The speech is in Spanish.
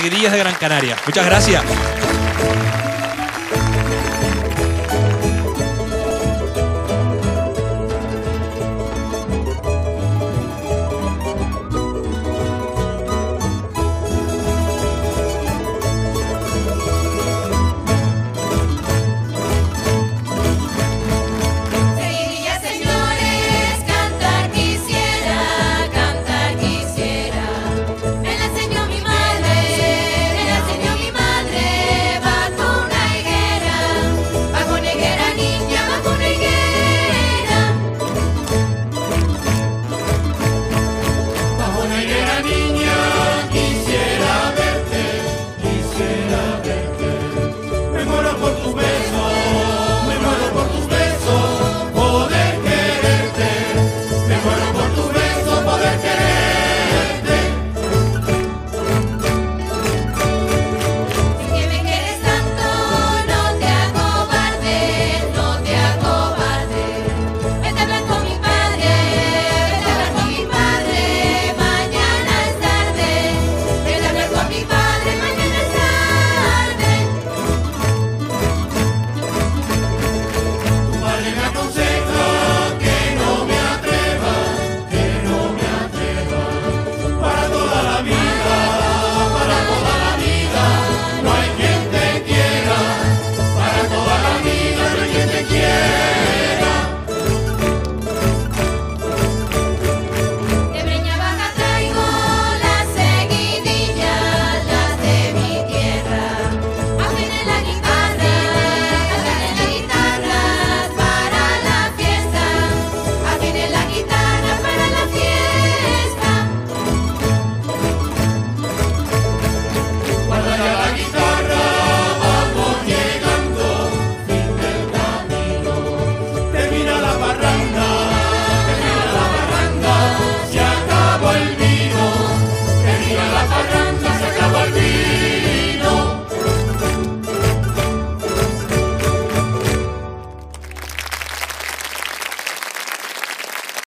Seguidillas de Gran Canaria. Muchas gracias.